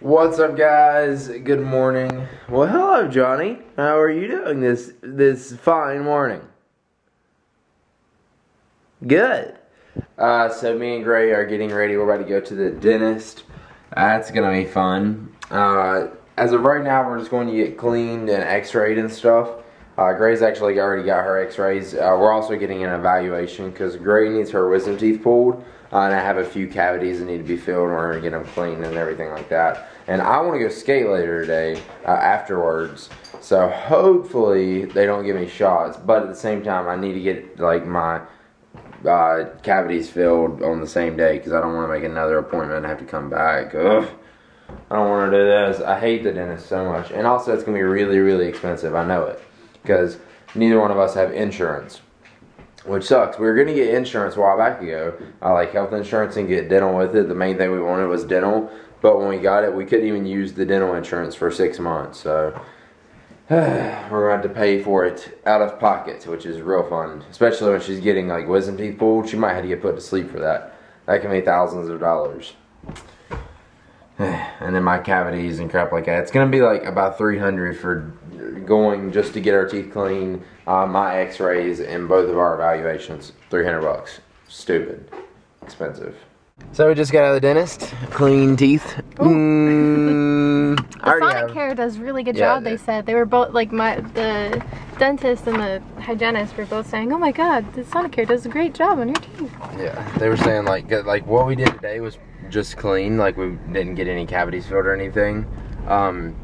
What's up, guys? Good morning. Well, hello, Johnny. How are you doing this this fine morning? Good. Uh, so me and Gray are getting ready. We're about to go to the dentist. That's gonna be fun. Uh, as of right now, we're just going to get cleaned and X-rayed and stuff. Uh, Gray's actually already got her X-rays. Uh, we're also getting an evaluation because Gray needs her wisdom teeth pulled. Uh, and I have a few cavities that need to be filled order to get them clean and everything like that. And I want to go skate later today uh, afterwards. So hopefully they don't give me shots. But at the same time, I need to get like my uh, cavities filled on the same day because I don't want to make another appointment and have to come back. Ugh. I don't want to do this. I hate the dentist so much. And also, it's going to be really, really expensive. I know it. Because neither one of us have insurance which sucks. We were gonna get insurance a while back ago, I like health insurance, and get dental with it. The main thing we wanted was dental, but when we got it, we couldn't even use the dental insurance for six months. So we're gonna have to pay for it out of pocket, which is real fun. Especially when she's getting like wisdom teeth pulled, she might have to get put to sleep for that. That can be thousands of dollars. and then my cavities and crap like that. It's gonna be like about 300 for going just to get our teeth clean, uh, my x-rays, and both of our evaluations. 300 bucks. Stupid. Expensive. So we just got out of the dentist. Clean teeth. Mm, the Sonicare does really good yeah, job. They said they were both like my the dentist and the hygienist were both saying, "Oh my God, the Sonicare does a great job on your teeth." Yeah, they were saying like like what we did today was just clean. Like we didn't get any cavities filled or anything. Um,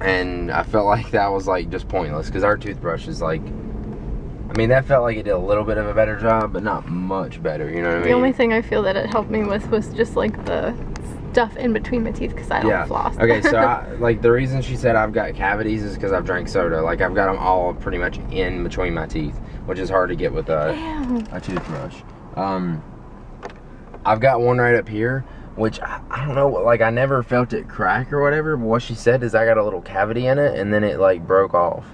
and I felt like that was like just pointless because our toothbrush is like I mean that felt like it did a little bit of a better job but not much better you know what I mean the only thing I feel that it helped me with was just like the stuff in between my teeth because I don't yeah. floss okay so I, like the reason she said I've got cavities is because I've drank soda like I've got them all pretty much in between my teeth which is hard to get with a, a toothbrush um I've got one right up here which I, I, don't know, like I never felt it crack or whatever, but what she said is I got a little cavity in it and then it like broke off.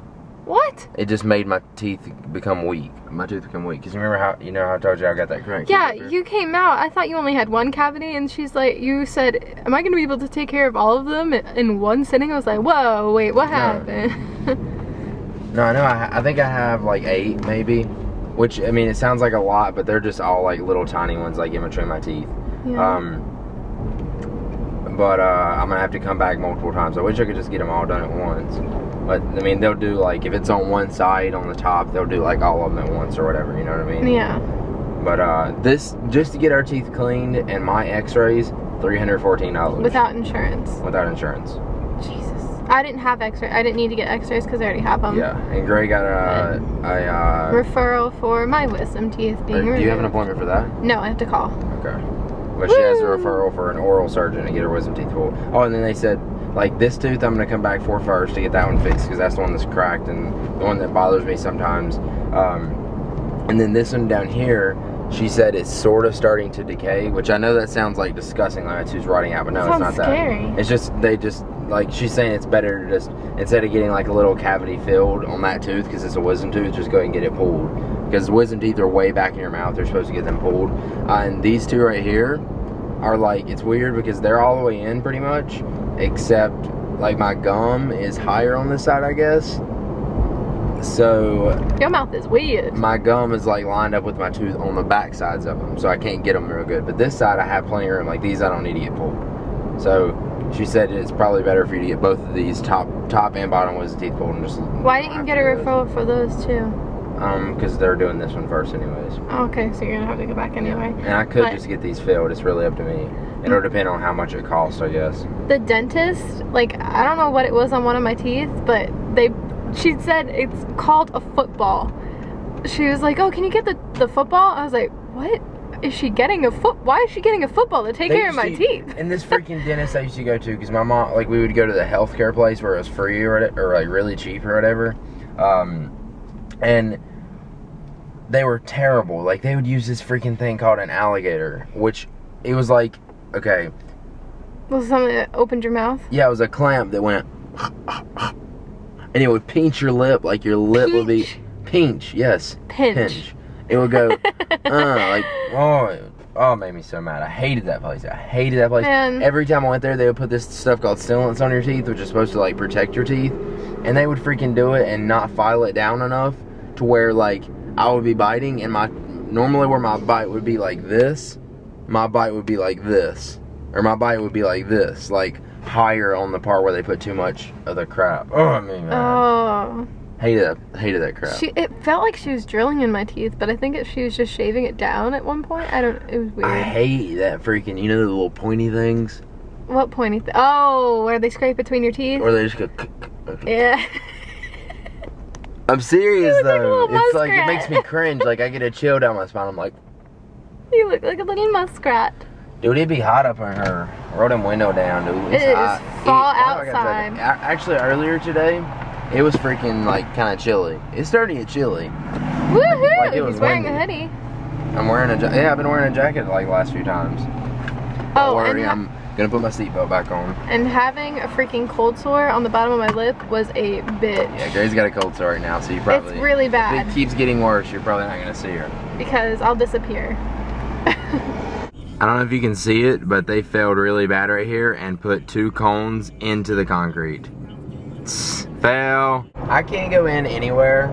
What? It just made my teeth become weak. My tooth become weak. Cause you remember how, you know how I told you I got that crack? Yeah, you came out. I thought you only had one cavity and she's like, you said, am I going to be able to take care of all of them in one sitting? I was like, whoa, wait, what happened? no, no, I, I think I have like eight maybe. Which, I mean, it sounds like a lot, but they're just all like little tiny ones like in between my teeth. Yeah. Um, but uh, I'm gonna have to come back multiple times. I wish I could just get them all done at once. But I mean, they'll do like if it's on one side on the top, they'll do like all of them at once or whatever. You know what I mean? Yeah. But uh, this just to get our teeth cleaned and my X-rays, three hundred fourteen dollars. Without insurance. Without insurance. I didn't have X-ray. I didn't need to get X-rays because I already have them. Yeah, and Gray got a, a uh, referral for my wisdom teeth being removed. Do you have an appointment for that? No, I have to call. Okay. But Woo! she has a referral for an oral surgeon to get her wisdom teeth pulled. Oh, and then they said, like, this tooth I'm going to come back for first to get that one fixed because that's the one that's cracked and the one that bothers me sometimes. Um, and then this one down here, she said it's sort of starting to decay, which I know that sounds like disgusting, like my tooth's rotting out, but no, it's not scary. that. It's just, they just, like, she's saying it's better to just, instead of getting like a little cavity filled on that tooth because it's a wisdom tooth, just go ahead and get it pulled because wisdom teeth are way back in your mouth. They're supposed to get them pulled. Uh, and these two right here are like, it's weird because they're all the way in pretty much, except like my gum is higher on this side, I guess. So your mouth is weird. My gum is like lined up with my tooth on the back sides of them, so I can't get them real good. But this side, I have plenty of room. Like these, I don't need to get pulled. So she said it's probably better for you to get both of these top top and bottom wisdom teeth pulled and just. Why didn't you get a referral for those too? Um, because they're doing this one first anyways. Oh, okay, so you're gonna have to go back anyway. And I could but just get these filled. It's really up to me. It'll depend on how much it costs, I guess. The dentist, like, I don't know what it was on one of my teeth, but they, she said it's called a football. She was like, "Oh, can you get the the football?" I was like, what? Is she getting a foot? Why is she getting a football to take they care of my to, teeth? And this freaking dentist I used to go to, because my mom, like, we would go to the healthcare place where it was free or, or like really cheap or whatever. Um, and they were terrible. Like they would use this freaking thing called an alligator, which it was like, okay. Was something that opened your mouth? Yeah, it was a clamp that went, and it would pinch your lip, like your lip pinch. would be pinch. Yes, pinch. pinch. It would go, uh, like oh, Oh, it made me so mad. I hated that place. I hated that place. Man. Every time I went there, they would put this stuff called stillness on your teeth, which is supposed to like protect your teeth. And they would freaking do it and not file it down enough to where like I would be biting, and my normally where my bite would be like this, my bite would be like this, or my bite would be like this, like higher on the part where they put too much of the crap. Oh, I mean. Oh. hated that. Hated that crap. She it felt like she was drilling in my teeth, but I think it, she was just shaving it down at one point. I don't it was weird. I hate that freaking. You know the little pointy things, what pointy th- Oh, where they scrape between your teeth? or they just go. yeah. I'm serious look like though. it's like it makes me cringe. Like I get a chill down my spine. I'm like, you look like a little muskrat. Dude, it'd be hot up in her. Roll them window down, dude. It's It is hot. fall It- oh why do I gotta outside. Actually, earlier today, it was freaking like kind of chilly. It's starting to get chilly. Woohoo! Like it was He's wearing a hoodie. I'm wearing a yeah. I've been wearing a jacket like last few times. Don't Oh, worry, and, I'm gonna put my seatbelt back on. and having a freaking cold sore on the bottom of my lip was a bitch. Yeah, Gray's got a cold sore right now, so you probably. it's really If bad it keeps getting worse, you're probably not gonna see her. because I'll disappear. I don't know if you can see it, but they failed really bad right here and put two cones into the concrete. Tss, Fail. I can't go in anywhere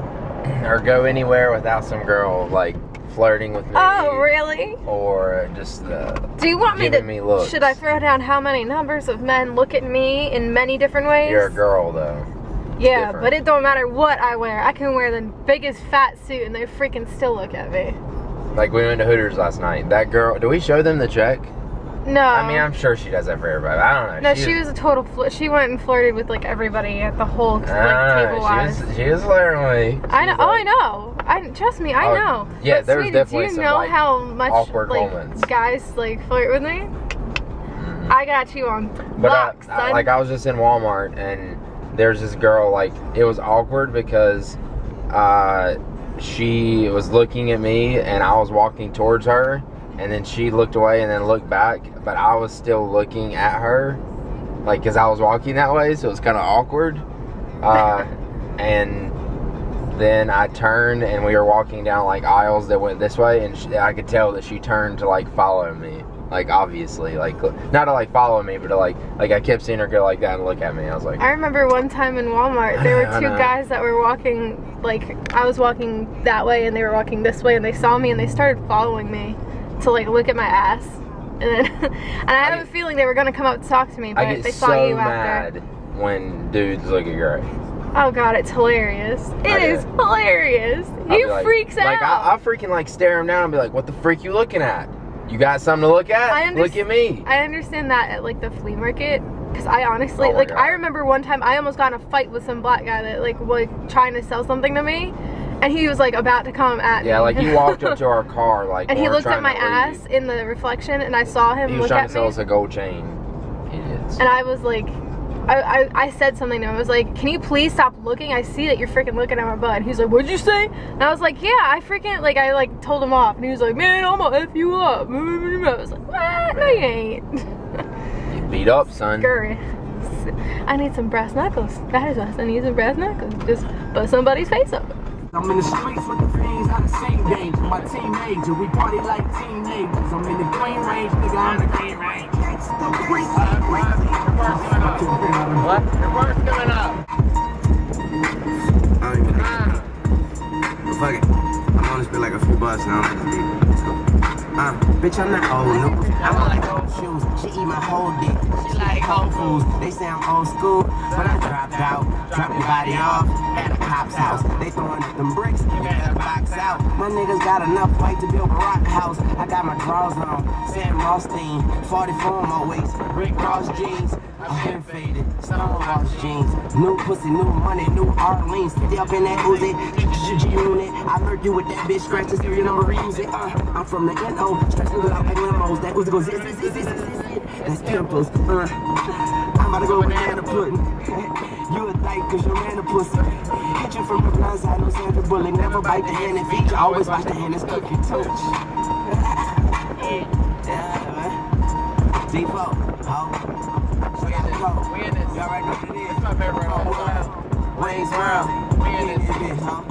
or go anywhere without some girl like flirting with me. Oh, really? Or just uh, Do you want me to? Giving me looks. Should I throw down how many numbers of men look at me in many different ways? you're a girl though. yeah, different. but it don't matter what I wear. I can wear the biggest fat suit and they freaking still look at me. Like we went to Hooters last night. That girl. Do we show them the check? No. I mean, I'm sure she does that for everybody. I don't know. no, she was a total. Fl- she went and flirted with like everybody at the whole like I table know. wise. She was, she was flirting with me. I know. was Oh, I know. I trust me. I Oh, know. yeah, but there was sweetie, definitely Do you some, know like, how much awkward like moments. guys like flirt with me? Mhm. I got you on But lock, I. I, like I was just in Walmart and there's this girl like it was awkward because uh, she was looking at me and I was walking towards her and then she looked away and then looked back but I was still looking at her like because I was walking that way so it was kind of awkward. Uh, and then I turned and we were walking down like aisles that went this way and she, I could tell that she turned to like follow me like obviously like not to like follow me but to like like I kept seeing her go like that and look at me I was like I remember one time in Walmart, there were two guys that were walking, like, I was walking that way and they were walking this way and they saw me and they started following me to, like, look at my ass. And then, and I have I a feeling they were gonna come up to talk to me, but I get they saw so you after. mad when dudes look at Gray. Oh god, it's hilarious. It I is hilarious. I'll He like- freaks out. Like I, I freaking like stare him down and be like, "What the freak you looking at? You got something to look at? I look at me." I understand that at like the flea market because I honestly Oh like God. I remember one time I almost got in a fight with some black guy that like was trying to sell something to me, and he was like about to come at Yeah, me. like he walked up to our car like and he looked at my ass in the reflection, and I saw him He was trying to sell me, us a gold chain. Idiots. and I was like. I, I, I said something to him. I was like, "Can you please stop looking? I see that you're freaking looking at my butt." And he's like, "What'd you say?" And I was like, "Yeah, I freaking like I like told him off." And he was like, "Man, I'm gonna f you up." I was like, "What? No, you ain't." You beat up, son. Scurry. I need some brass knuckles. That is us. I need some brass knuckles. Just bust somebody's face up. I'm in the streets with the fiends, I'm the same game. My teenager, we party like teenagers. I'm in the green range, nigga, I'm the green range. What? Your work's coming up. I don't even know. But fuck it. I'm gonna spit like a few bucks now. I'm gonna be. Uh, bitch, I'm not old, no. I want like old shoes. She eat my whole dick. She like Whole Foods. They say I'm old school, but I dropped out. Dropped your body off at a cop's house. They throwing them bricks. You gotta box out. My niggas got enough fight to build a rock house. I got my drawers on. Sam Rothstein. 44 on my waist. Rick Ross jeans. I've been faded. Stonewall jeans. New pussy, new money, new Arlene's. Stay up in that Uzi. I heard you with that bitch. Scratch the serial number. Use it. Uh, I'm from the NO. Stretch it out like limos. That Uzi goes zit, zit, zit, zit, zit, zit, zit. That's pimples. Uh, I'm about to go banana pudding. you a dyke cause your man a pussy. Hit you from the blind side, no Sandra Bullock. Never bite the hand and feet. You always watch the hand that's cooking touch. yeah, man. Default. Oh. We in this. We in this. You already know what it is. It's my favorite Wayne's World. We in this huh?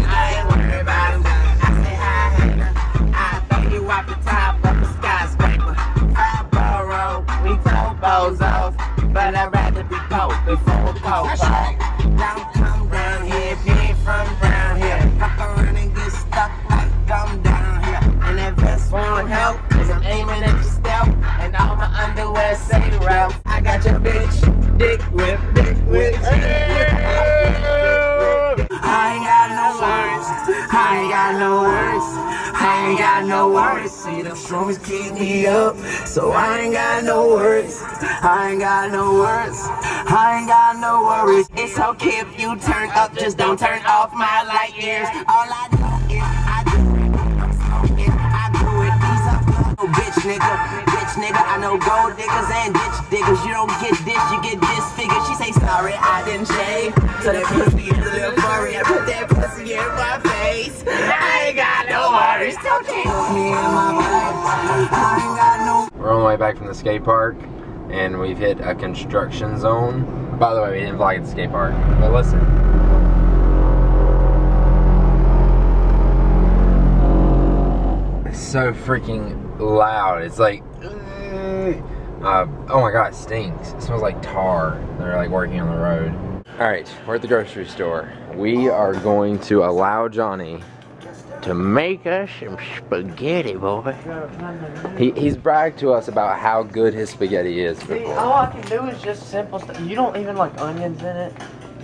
up. So I ain't got no words. I ain't got no words. I ain't got no worries. It's okay if you turn up, just don't turn off my light years. All I do is I do it. I'm smoking. I do it. These are oh, bitch nigga, bitch nigga. I know gold diggers and ditch diggers. You don't get this, you get disfigured. She say sorry, I didn't shave. So that pussy is a little furry. I put that pussy in my face. I ain't got no worries. Don't take me in my face. The way back from the skate park, and we've hit a construction zone. By the way, we didn't vlog at the skate park, but listen. It's so freaking loud. It's like, uh, oh my god, it stinks. It smells like tar. They're like working on the road. All right, we're at the grocery store. We are going to allow Johnny to make us some spaghetti, boy. He, he's bragged to us about how good his spaghetti is. See, all I can do is just simple stuff. You don't even like onions in it.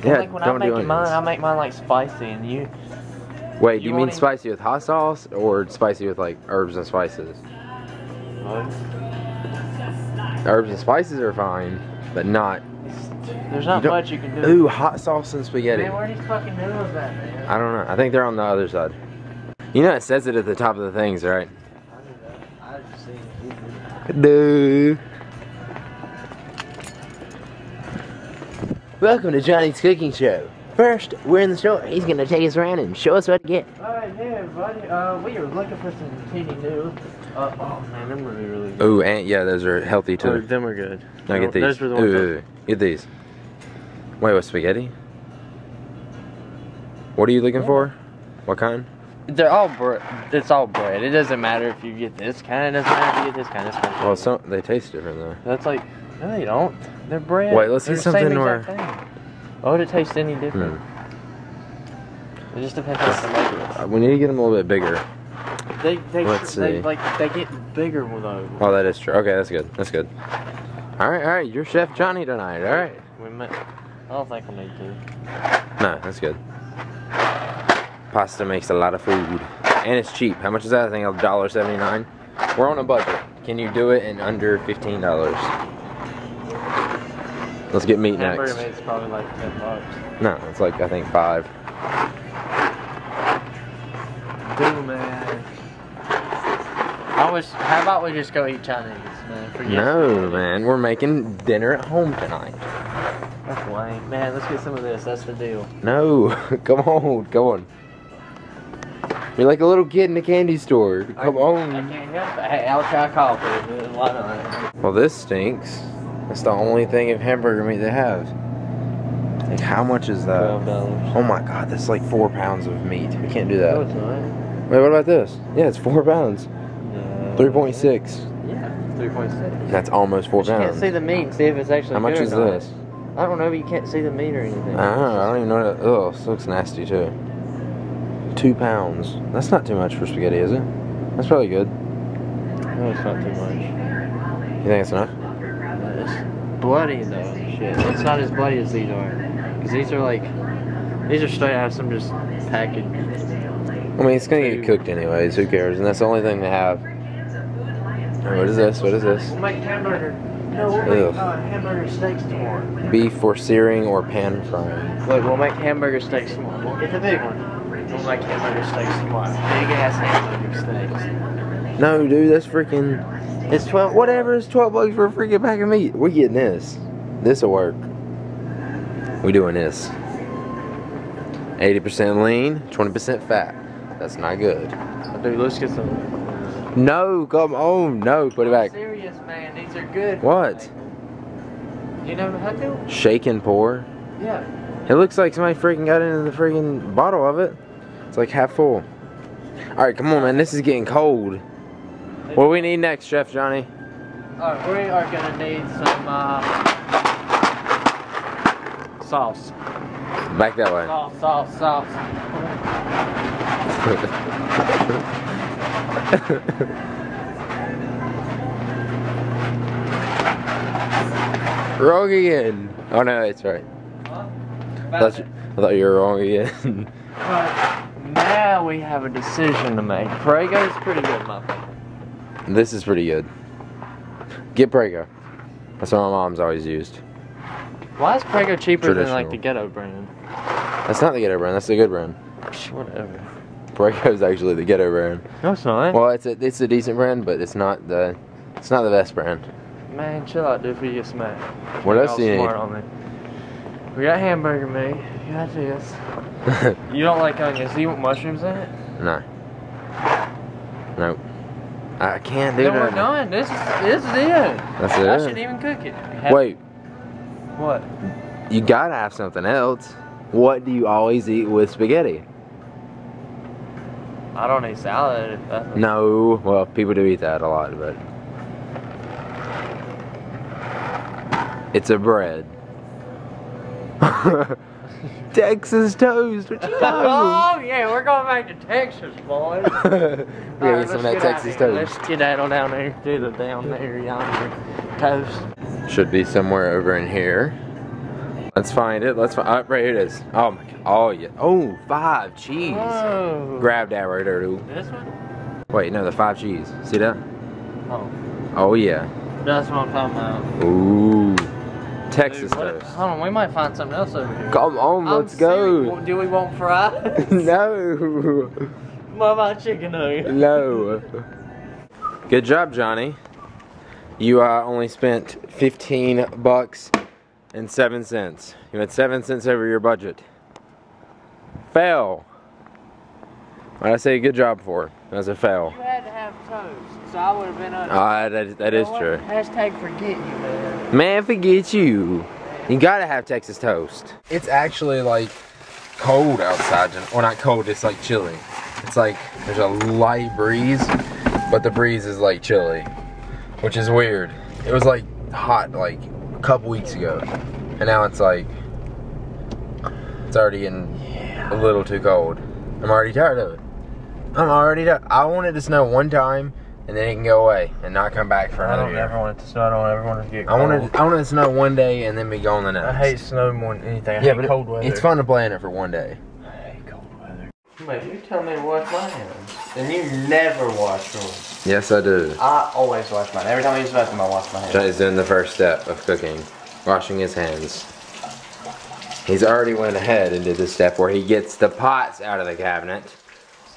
Yeah, like when don't I'm do making mine, onions. I make mine like spicy, and you. Wait, do you you mean won't spicy with hot sauce or spicy with like herbs and spices? Herbs and spices are fine, but not. There's not don't- much you can do. Ooh, hot sauce and spaghetti. Man, where are these fucking noodles at, man? I don't know. I think they're on the other side. You know, it says it at the top of the things, right? I just seen it. Dude. Welcome to Johnny's Cooking Show. First, we're in the store. He's gonna take us around and show us what to get. Alright, hey everybody. Uh, we are looking for some teeny noodles. Uh, oh man, them would be really good. Ooh, and yeah, those are healthy Oh, too. them are good. Now get these. Those were the Ooh, ones. ooh, ooh. get these. Wait, what spaghetti? What are you looking for? What kind? They're all bread. It's all bread. It doesn't matter if you get this kind. It doesn't matter if you get this kind. This kind. Well, some they taste different though. That's like, no, they don't. They're bread. Wait, let's get something thing. Why would it taste any different? Hmm. It just depends on the flavor. Uh, We need to get them a little bit bigger. They, they, Let's they see. like they get bigger with those. Oh, that is true. Okay, that's good. That's good. All right, all right. You're Chef Johnny tonight. All right. We might, I don't think we need to. No, that's good. Pasta makes a lot of food, and it's cheap. How much is that? I think a dollar seventy-nine. We're on a budget. Can you do it in under fifteen dollars? Let's get meat Hamburger next. probably like ten bucks. No, it's like I think five. Dude, man. I was. How about we just go eat Chinese, man? Forget No, man, we're making dinner at home tonight. That's lame, man. Let's get some of this. That's the deal. No, come on, come on. You're like a little kid in a candy store. Come I, on. I can't help it. Hey, I'll try coffee. but? Well, this stinks. That's the only thing of hamburger meat they have. Like, how much is that? Twelve dollars. Oh my god, that's like four pounds of meat. We can't do No, that. it's not. Wait, what about this? Yeah, it's four pounds. No. 3.6. Yeah, three point six. That's almost four You can't see the meat see if it's actually How much is this? I don't know, but you can't see the meat or anything. I don't know. I don't even know. What it, oh, this looks nasty too. Two pounds. That's not too much for spaghetti, is it? That's probably good. No, it's not too much. You think it's enough? It's bloody though. Shit, it's not as bloody as these are. Cause these are like, these are straight out of some just packaged. I mean, it's gonna get cooked anyways. Who cares? And that's the only thing they have. Oh, What is this? What is this? We'll make hamburger. No, we'll Ugh. make uh, hamburger steaks tomorrow. Beef for searing or pan frying. Look, we'll make hamburger steaks tomorrow. We'll get the big one. Make hamburger steaks tomorrow. Big ass hamburger steaks. No, dude, that's freaking. It's twelve. Whatever, it's 12 bucks for a freaking pack of meat. We're getting this. This'll work. We're doing this. 80% lean, 20% fat. That's not good. Dude, let's get some. No, come on, no, put it I'm back. serious, man. These are good. What? You never had to? Shake and pour. Yeah. It looks like somebody freaking got into the freaking bottle of it. It's like half full. All right, come on, man. This is getting cold. What do we need next, Chef Johnny? Alright, we are gonna need some uh, sauce. Back that way. Sauce, sauce, sauce. wrong again. Oh no, it's right. Huh? I thought, you, I thought you were wrong again. Now we have a decision to make. Prego is pretty good, this is pretty good. Get Prego. That's what my mom's always used. Why is Prego cheaper than like the ghetto brand? That's not the ghetto brand. That's the good brand. Whatever. Prego's actually the ghetto brand. No, it's not. Well, it's a it's a decent brand, but it's not the it's not the best brand. Man, chill out, dude, you get smacked. What else do you me. We got hamburger meat. You got this. You don't like onions. Do you want mushrooms in it? no. Nope. I can't do then we're done. This is this is it. That's it. I shouldn't even cook it. Have- Wait, What? you gotta have something else. What do you always eat with spaghetti? I don't eat salad. No. Well, people do eat that a lot, but it's a bread. Texas toast. What you? Oh yeah, we're going back to Texas, boys. we gotta Alright, get some of that get Texas toast. Let's skedaddle down there to the down there yonder toast. Should be somewhere over in here. Let's find it. Let's find. Oh, uh, right here it is. Oh my god. Oh yeah. Oh, five cheese. Whoa. Grab that right there, dude. This one? Wait, no, the five cheese. See that? Oh, Oh yeah. that's what I'm talking about. Ooh. Texas Dude, what- toast. Hold on, we might find something else over here. Come on, I'm let's go. serious. Do we want fries? no. what about chicken nuggets? No. Good job, Johnny. You uh, only spent 15 bucks and 7 cents. You went 7 cents over your budget. Fail. What I say good job for? That's a fail. You had to have toast, so I would have been on. Ah, that, that You is what? true. Hashtag forget you, man. Man, forget you. You gotta have Texas toast. It's actually like cold outside. Or not cold, it's like chilly. It's like there's a light breeze, but the breeze is like chilly, which is weird. It was like hot like a couple weeks ago, and now it's like it's already in a little too cold. I'm already tired of it. I'm already tired. I wanted to snow one time, and then it can go away and not come back for I another don't year. ever want it to snow. I don't ever want it to get I cold. wanted I wanted it to snow one day and then be gone the next. I hate snow more than anything. I yeah, hate but cold weather. it's fun to play in it for one day. I hate cold weather. Mate, you tell me to wash my hands, and you never wash yours. Yes, I do. I always wash mine. Every time I use the bathroom, I wash my hands. Johnny's doing the first step of cooking, washing his hands. He's already went ahead and did the step where he gets the pots out of the cabinet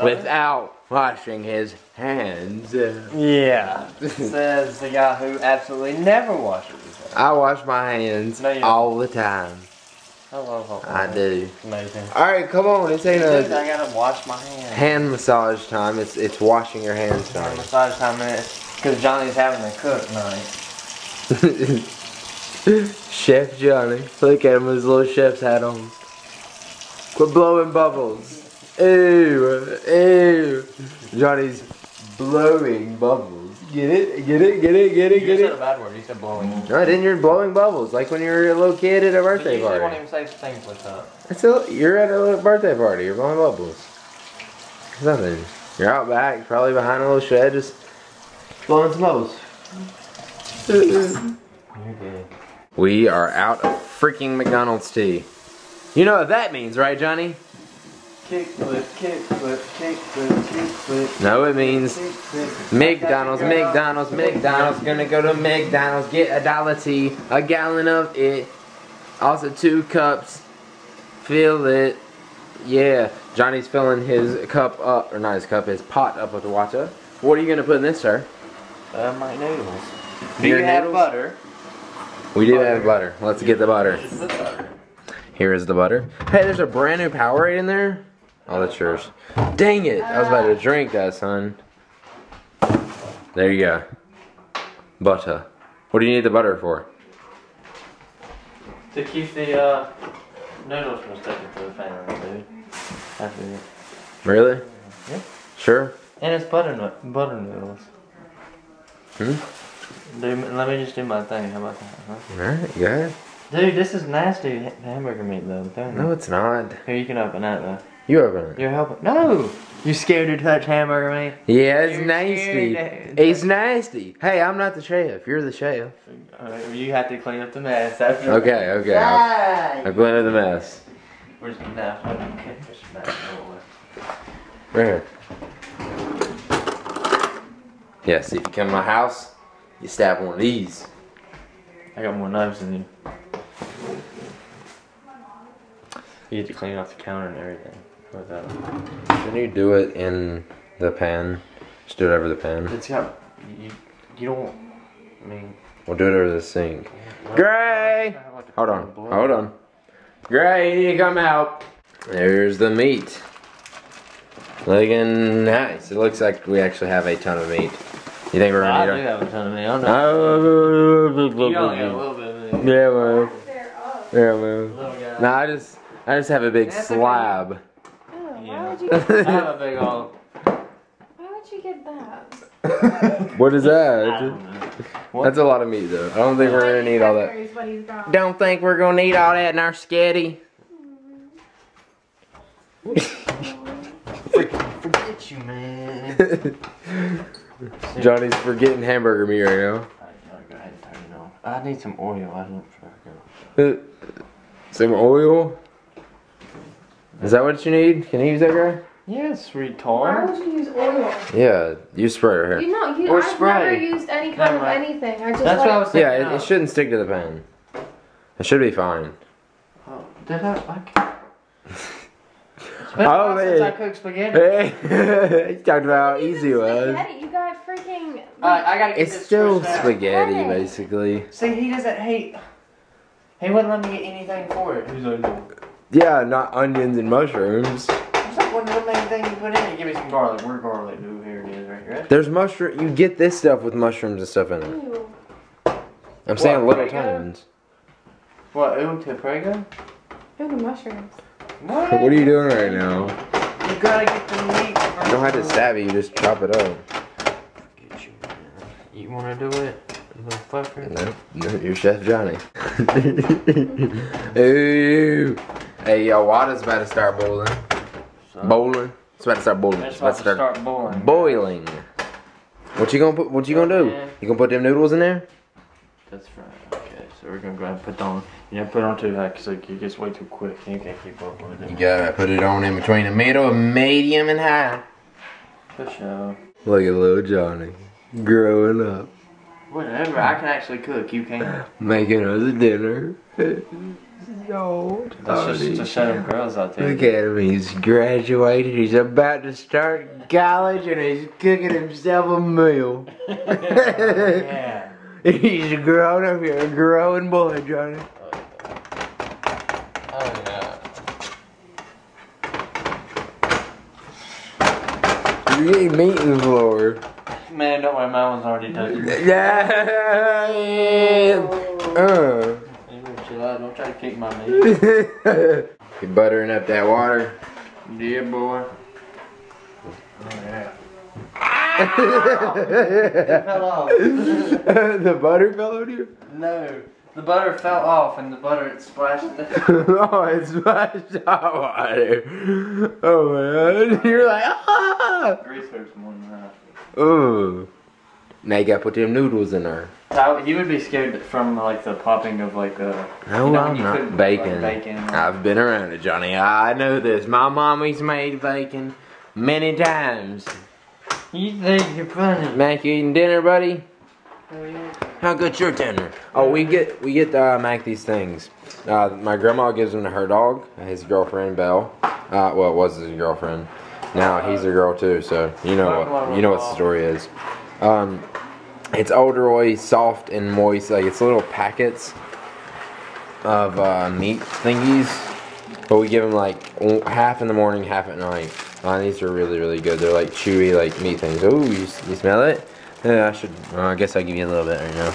Uh-huh. without washing his hands. Yeah. Says the guy who absolutely never washes his hands. I wash my hands No, you don't. all the time. I love all I that. do. Amazing. All right, come on. This ain't a I gotta wash my hands. hand massage time. It's it's washing your hands Hand time. massage time minutes. Because Johnny's having a cook night. Chef Johnny. Look at him with his little chef's hat on. Quit blowing bubbles. Ew, ew. Johnny's blowing bubbles. Get it? Get it? Get it? Get it? Get You Get said a it? bad word. You said blowing. No, then you're blowing bubbles, like when you're a little kid at a But you birthday usually won't even say things like that. It's a, you're at a little birthday party. You're blowing bubbles. It's nothing. You're out back, probably behind a little shed, just blowing some bubbles. We are out of freaking McDonald's tea. You know what that means, right, Johnny? No, it means. McDonald's, McDonald's, McDonald's. Gonna go to McDonald's, get a dollar tea, a gallon of it, also two cups. Fill it. Yeah, Johnny's filling his cup up, or not his cup, his pot up with the water. What are you gonna put in this, sir? Uh, my noodles. Do you have butter? We do have butter. Let's get the butter. Here is the butter. Hey, there's a brand new Powerade in there. Oh, that's yours. Dang it! I was about to drink that, son. There you go. Butter. What do you need the butter for? To keep the uh, noodles from sticking to the pan, dude. That's it. Really? Yeah. Sure. And it's butternut butter noodles. Hmm? Dude, let me just do my thing. How about that? Huh? Alright, go ahead. Dude, this is nasty hamburger meat though. No, it's not. Here, you can open that though. You open it. You're helping. No! You scared to touch hamburger meat? Yeah, it's You're nasty. scared. It's nasty. Hey, I'm not the chef. You're the chef. Uh, you have to clean up the mess after. Okay, okay. I'll, I'll clean up the mess. Where's the knife? I don't care. Just smack. Right here. Yeah, see, if you come to my house, you stab one of these. I got more knives than you. You have to clean off the counter and everything. With that. Can you do it in the pan? Just do it over the pan. It's got. You, you don't. I mean. We'll do it over the sink. Gray! Hold on, hold on. Gray, you need to come out. There's the meat. Looking nice. It looks like we actually have a ton of meat. You think we're I do gonna have a ton of meat. I'm need not. a... You only got a little bit of meat. Yeah, well. They're. Yeah, well. Little. No, I just, I just have a big That's slab. Oh, why Yeah. Would you get I have a big old. why would you get that? What is I that? don't know. That's a lot of meat, though. I don't think we're gonna need all that. Is what he's got. Don't think we're gonna need all that in our sketty. Forget you, man. Johnny's forgetting hamburger meat right Alright, go ahead and turn it on. I need some oil. I didn't forget. now. Some oil. Is that what you need? Can you use that guy? Yes, retard. Why retard. would you use oil? Yeah, you spray it right You know, you, Or I've spray. never used any kind Never of anything. I just That's like, what I was thinking. Yeah, it, it shouldn't stick to the pan. It should be fine. Oh, did I? I can't. It's been Oh, while since I cooked spaghetti. Hey, you talked about how easy it was. spaghetti. You got freaking. Alright, I gotta get It's this still switched out. spaghetti, basically. See, he doesn't hate. He wouldn't let me get anything for it. He's like, no. Yeah, not onions and mushrooms. It's like one of the main things you put in it. Give me some garlic. Where garlic? Ooh, here it is, right here. There's mushroom. You get this stuff with mushrooms and stuff in it. Ew. I'm saying What, little Prego? tons. What? Ooh, to Prego? Ew, the mushrooms. What? What are you doing right now? You gotta get the meat. First. You don't have to stab it. You just chop it up. Get you. You wanna do it, motherfucker? No, no, you're Chef Johnny. Ooh. Hey, yo, water's about to start boiling. Son. Boiling. It's about to start boiling. It's It's about to start boiling. boiling. What you gonna put? What you gonna do? Yeah. You gonna put them noodles in there? That's right. Okay, so we're gonna go ahead and put on. You gotta put on too high because like, it gets way too quick. You can't keep up with You it. gotta put it on in between the middle, medium, and high. For sure. Look at little Johnny growing up, Whatever. I can actually cook. You can't. making us a dinner. no, That's just to show them girls out there. Look at him. He's graduated. He's about to start college, and he's cooking himself a meal. yeah. He's grown up here, a growing boy, Johnny. Oh yeah. You ain't meat in the floor. Man, don't worry. My one's already done. Yeah. Uh. You better chill out. Don't try to kick my meat. you buttering up that water. yeah, boy. Oh yeah. fell off. the butter fell on you? No. The butter fell off and the butter it splashed. oh, it splashed hot water. Oh man, you're like ah. Grease hurts more than that. Ooh. Now you gotta put them noodles in there. You would be scared from like the popping of like uh No, You know, I'm not. Bacon. like, bacon. I've been around it, Johnny. I know this. My mommy's made bacon many times. You think you're funny? Mac, you eating dinner, buddy? How good's your dinner? Oh, we get we get uh, Mac these things. Uh, my grandma gives them to her dog, his girlfriend Belle. Uh, well, it was his girlfriend. Now he's a girl too, so you know what you know what the story is. Um, it's Ol' Roy, soft and moist. Like it's little packets of uh, meat thingies. But we give them like half in the morning, half at night. Uh, these are really, really good. They're like chewy, like meat things. Oh, you, you smell it? Yeah, I should. Uh, I guess I'll give you a little bit right now.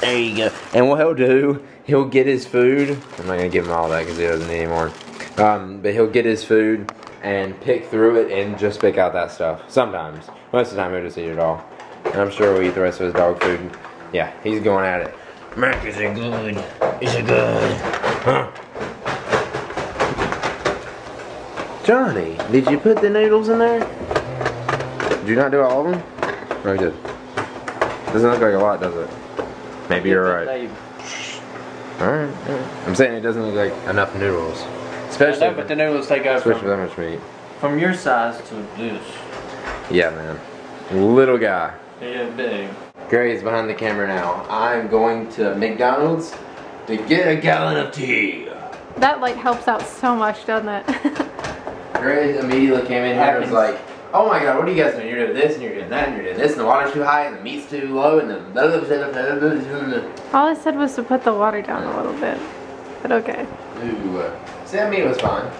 There you go. And what he'll do, he'll get his food. I'm not gonna give him all that because he doesn't need any more. Um, but he'll get his food and pick through it and just pick out that stuff. Sometimes. Most of the time, he'll just eat it all. And I'm sure we'll eat the rest of his dog food. Yeah, he's going at it. Mac, is it good? Is it good? Huh? Johnny, did you put the noodles in there? Did you not do all of them? Or you did? Doesn't look like a lot, does it? Maybe you're right. They- Alright. I'm saying it doesn't look like enough noodles. I Especially, know, but the noodles they go especially from, that much meat. from your size to this. Yeah, man. Little guy. Yeah, big. is behind the camera now. I'm going to McDonald's to get a gallon of tea. That light helps out so much, doesn't it? Gray immediately came in here and was like, Oh my god, what are you guys doing? You're doing this and you're doing that and you're doing this and the water's too high and the meat's too low and the blah, blah, blah, blah, blah, blah, blah. All I said was to put the water down a little bit. But okay. Ooh. Sam meat was fine.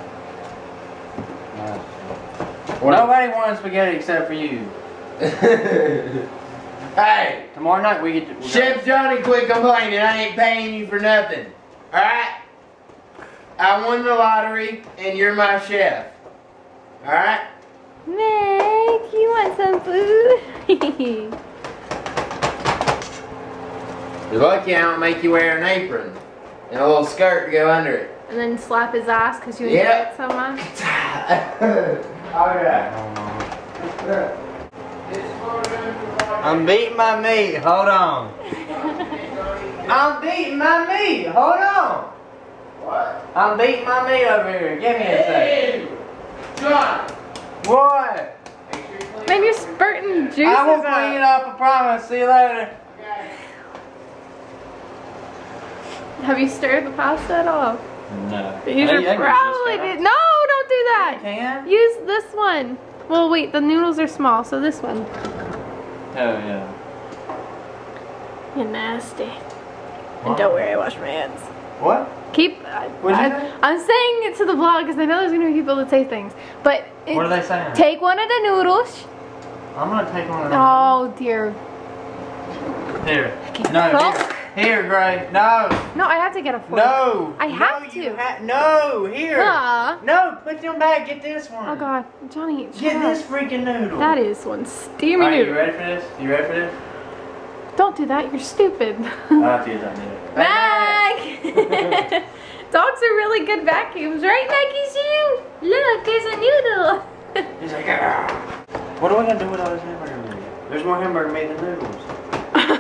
Nobody wanted spaghetti except for you. hey! Tomorrow night we get to. Chef Johnny quit complaining. I ain't paying you for nothing. Alright? I won the lottery and you're my chef. Alright? Meg, you want some food? You're lucky I don't make you wear an apron and a little skirt to go under it. And then slap his ass because you enjoy Yeah. it so much. Oh, Alright. I'm beating my meat. Hold on. I'm beating my meat. Hold on. What? I'm beating my meat over here. Give me a second. John! What? Man, you're spurting juices I will clean it up. I promise. See you later. Have you stirred the pasta at all? No. You should probably do. No, don't do that. Can? Use this one. Well, wait, the noodles are small, so this one. Oh yeah. You're nasty. And don't worry, I wash my hands. What? Keep. You I? I'm saying it to the vlog because I know there's gonna be people that say things. But it, What are they saying? take one of the noodles. I'm gonna take one of them. Oh dear. Here. can't No. Here. Here, Gray. No. No, I have to get a fork. No. I have no, to. You ha- no. Here. Ah. No. Put them back. Get this one. Oh god, Johnny, Get up. this freaking noodle. That is one steamy Alright, you ready for this? You ready for this? Don't do that. You're stupid. I have to use that noodle. Dogs are really good vacuums, right, Maggie Sue? Look, there's a noodle. He's like, ah. What are we gonna do with all this hamburger meat? There's more hamburger meat than noodles.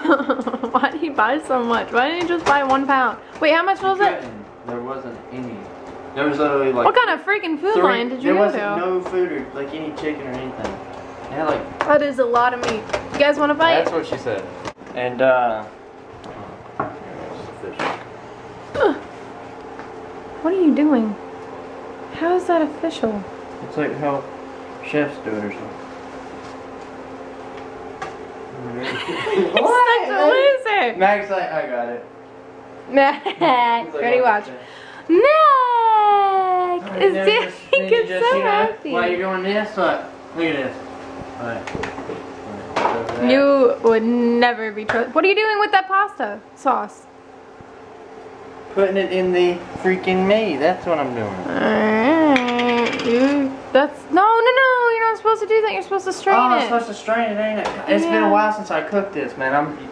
Why did he buy so much? Why didn't he just buy one pound? Wait, how much was it? There wasn't any. There was literally like. What kind of freaking food three- line did you There go wasn't to? no food or like any chicken or anything. Had like. That is a lot of meat. You guys want to bite? That's what she said. And uh. What are you doing? How is that official? It's like how chefs do it or something. Such a loser. Mag's like, I got it. Mag, He's like, ready, "Oh, watch. shit." Mag is you gets so you know, happy. While you're doing this, look. Look at this. Alright. You would never be trusted. What are you doing with that pasta sauce? Putting it in the freaking me. That's what I'm doing. Alright, you. That's no, no, no. You're not supposed to do that. You're supposed to strain oh, I'm it. supposed to strain it, ain't it? It's been a while since I cooked this, man. I'm.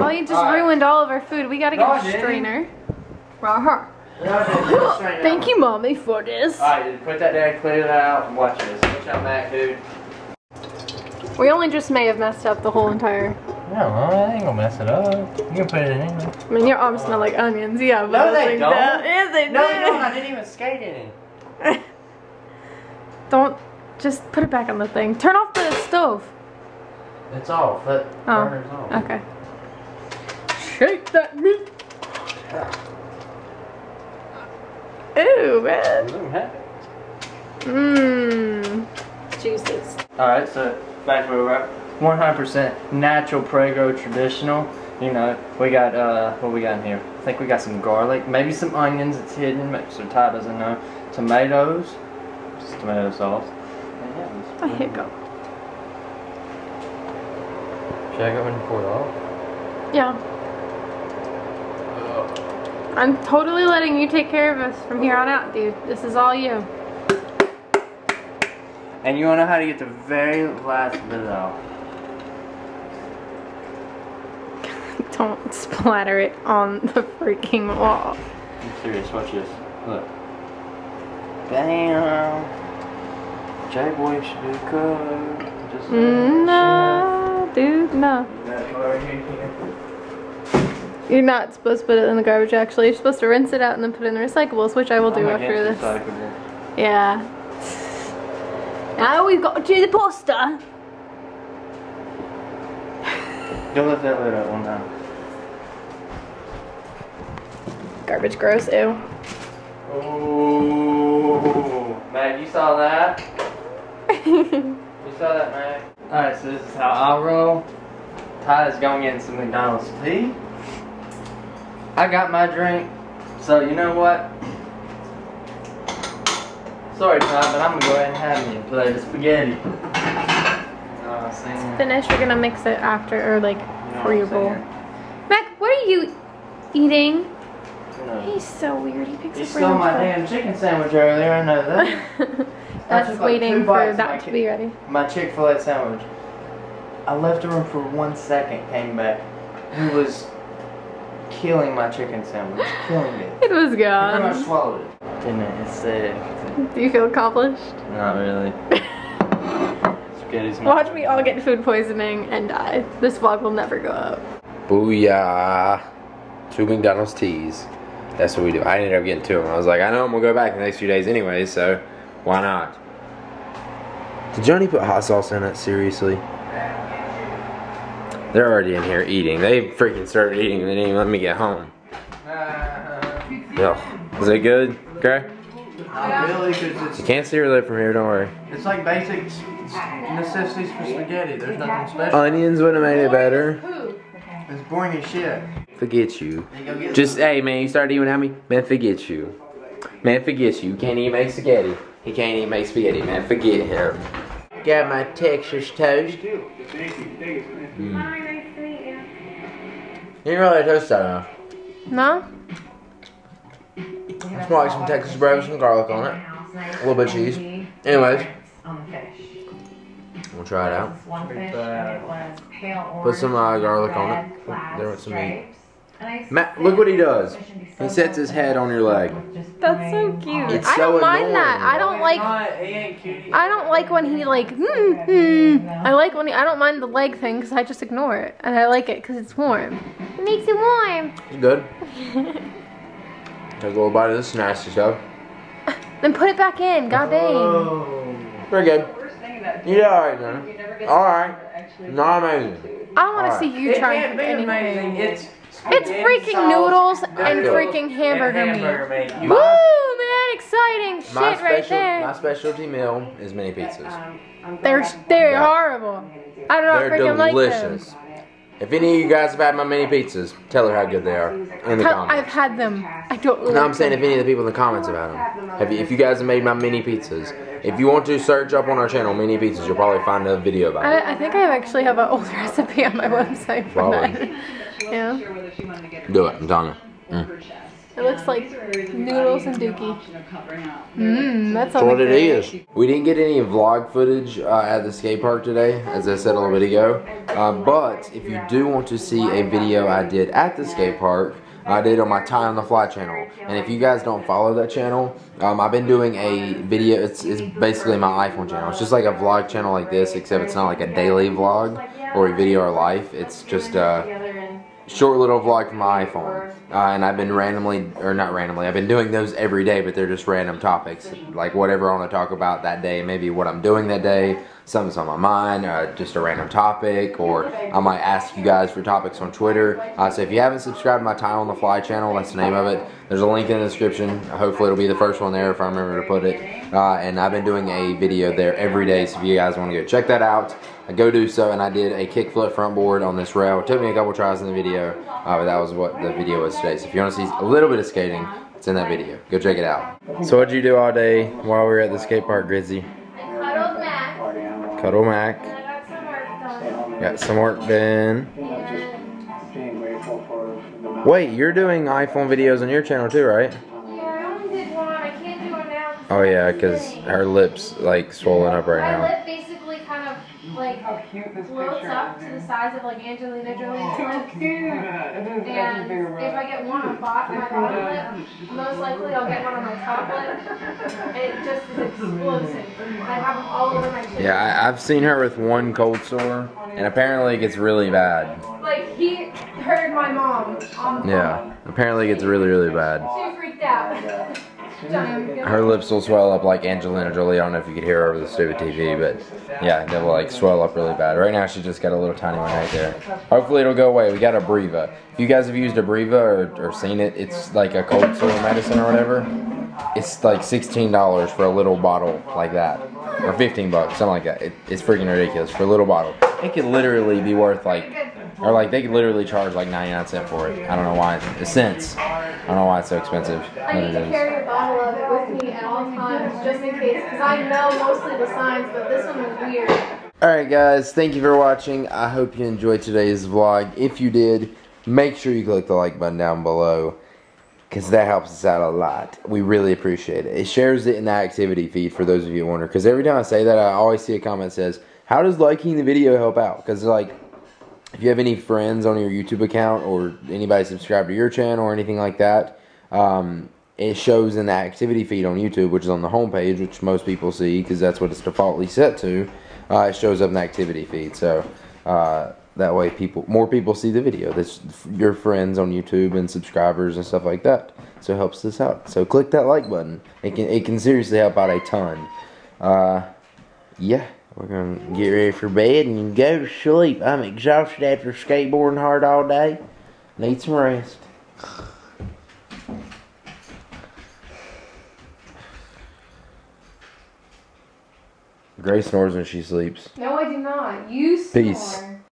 Oh, you just Alright. ruined all of our food. We gotta No, get a strainer. Uh-huh. Thank Thank you, mommy, for this. Alright, dude, put that down, clear that out, and watch this. Watch out, Mac, dude. We only just may have messed up the whole entire. No, I ain't gonna mess it up. You can put it in anyway. I mean, your arms smell like onions. Yeah, but No, I was they like, don't. that- Yes, they No, do. no, I didn't even skate in it. Don't. Just put it back on the thing. Turn off the stove. It's off. That Oh, burner's off. okay. Shake that meat. Ooh, man. Mmm. Juices. Alright, so back to where we're at. 100% natural Prego traditional. You know, we got uh, what we got in here? I think we got some garlic, maybe some onions. It's hidden, maybe so Ty doesn't know. Tomatoes, just tomato sauce. And yeah, it's A hiccup. Should I go ahead and pour it off? Yeah. I'm totally letting you take care of us from here on out, dude. This is all you. And you wanna know how to get the very last bit out? Don't splatter it on the freaking wall. I'm serious, watch this. Look. Bam! Jackboy should be. Just Mm, No, dude, no. You're not supposed to put it in the garbage actually. You're supposed to rinse it out and then put it in the recyclables, which I will do after this. Yeah. Now we've got to do the pasta. Don't lift that lid up one time. Garbage gross, ew. Oh, Matt, you saw that? You saw that, Matt? Alright, so this is how I roll. Ty is going in some McDonald's tea. I got my drink. So, you know what? Sorry, Ty, but I'm gonna go ahead and have me a plate of spaghetti. You finish you're gonna mix it after, or like, You know for your bowl. Mac, what are you eating? Know. He's so weird. He picks You up stole my damn chicken sandwich earlier, I know that. stuff. I That's took, like, waiting for bites that to be ready. my Chick fil A sandwich. I left the room for one second, came back. He was killing my chicken sandwich, killing it. It was gone. pretty much swallowed it. Didn't it? It's sick. Do you feel accomplished? Not really. Spaghetti's my Watch me all get food poisoning and die. This vlog will never go up. Booyah. Two McDonald's teas. That's what we do. I ended up getting two of them. I was like, I know I'm gonna go back the next few days anyway, so why not? Did Johnny put hot sauce in it? Seriously? They're already in here eating. They freaking started eating and they didn't even let me get home. Ugh. Is it good? Okay? Not really, because You can't see your lip from here, don't worry. it's like basic necessities for spaghetti. There's nothing special. Onions would have made it better. It's boring as shit. Forget you. You go get Just hey man, you started eating without me, man. Forget you, man. Forget you. Can't even make spaghetti. He can't even make spaghetti, man. Forget him. Got my Texas toast. You ain't really toast that enough. No? It's more like some Texas bread with some garlic on it. A little bit of cheese. Anyways, we'll try it out. Put some uh, garlic on it. There with some meat. Matt, look what he does. He sets his head on your leg. That's so cute. It's I so don't mind that. I don't like. Not, he ain't. I don't like when he like. Hmm, hmm. I like when he. I don't mind the leg thing because I just ignore it, and I like it because it's warm. It makes it warm. It's good. Take a little bite of this nasty stuff. Then put it back in. God dang. Oh. Pretty good. You did alright, man. Alright. Not amazing. I want to see you It try and can't be anything. amazing. It's It's freaking noodles and freaking hamburger and meat. hamburger meat. You- Woo, man! Exciting shit My right special, my specialty meal is mini pizzas. They're they're Yeah. horrible. I do not know. They're freaking like delicious. them. If any of you guys have had my mini pizzas, tell her how good they are in the comments. I've had them. I don't. No, like I'm saying if any of the people in the comments have had them. Have you, if you guys have made my mini pizzas, if you want to search up on our channel mini pizzas, you'll probably find a video about it. I, I think I actually have an old recipe on my website for Probably. that. Yeah. Do it, I'm telling you. Mm. It looks like noodles and dookie. Mmm, that's That's what it is. We didn't get any vlog footage uh, at the skate park today, as I said a little bit ago. Uh, but if you do want to see a video I did at the skate park, I did on my Ty on the Fly channel. And if you guys don't follow that channel, um, I've been doing a video. It's, it's basically my iPhone channel. It's just like a vlog channel like this, except it's not like a daily vlog or a video or life. It's just uh, short little vlog from my iPhone. Uh, and I've been randomly, or not randomly, I've been doing those every day, but they're just random topics. Like whatever I want to talk about that day, maybe what I'm doing that day, something's on my mind, uh, just a random topic, or I might ask you guys for topics on Twitter. Uh, so if you haven't subscribed to my Ty on the Fly channel, that's the name of it. There's a link in the description. Hopefully it'll be the first one there if I remember to put it. Uh, and I've been doing a video there every day, so if you guys want to go check that out. I go do so, and I did a kickflip front board on this rail. It took me a couple tries in the video, uh, but that was what the video was today. So if you want to see a little bit of skating, it's in that video. Go check it out. So what'd you do all day while we were at the skate park, Grizzy? Cuddled Mac. Cuddle Mac. And I got some work done. Got some work done. And Being grateful for the mountain. Wait, you're doing iPhone videos on your channel too, right? yeah, I only did one. I can't do one now. Oh yeah, because her lips like swollen up right My now. lip basically kind of like floats up to the size of like Angelina Jolie's lip. And if I get one on bot- my bottom lip, most likely I'll get one on my top lip. It just is explosive. I have them all over my chin. Yeah, I, I've seen her with one cold sore, and apparently it gets really bad. Like he heard my mom on the Yeah, phone. apparently it gets really, really bad. She freaked out. Her lips will swell up like Angelina Jolie. I don't know if you could hear her over the stupid TV, but yeah, they will like swell up really bad. Right now, she just got a little tiny one right there. Hopefully, it'll go away. We got Abreva. If you guys have used a or, or seen it, it's like a cold sore medicine or whatever. It's like sixteen dollars for a little bottle like that, or fifteen bucks, something like that. It, it's freaking ridiculous for a little bottle. It could literally be worth like, or like they could literally charge like ninety nine cent for it. I don't know why. It's cents. I don't know why it's so expensive. I need to carry a bottle of it with me at all times, just in case, because I know mostly the signs, but this one was weird. Alright guys, thank you for watching. I hope you enjoyed today's vlog. If you did, make sure you click the like button down below because that helps us out a lot. We really appreciate it. It shares it in the activity feed for those of you who wonder because every time I say that, I always see a comment that says, how does liking the video help out? Because like, if you have any friends on your YouTube account or anybody subscribed to your channel or anything like that, um, it shows in the activity feed on YouTube, which is on the homepage, which most people see because that's what it's defaultly set to. Uh, it shows up in the activity feed, so uh, that way people, more people see the video. That's your friends on YouTube and subscribers and stuff like that. So it helps us out. So click that like button. It can it can seriously help out a ton. Uh, yeah, we're gonna get ready for bed and go to sleep. I'm exhausted after skateboarding hard all day. Need some rest. Grace snores when she sleeps. No, I do not. You Peace. snore.